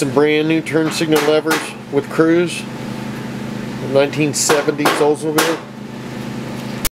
Some brand new turn signal levers with cruise. 1970s Oldsmobile.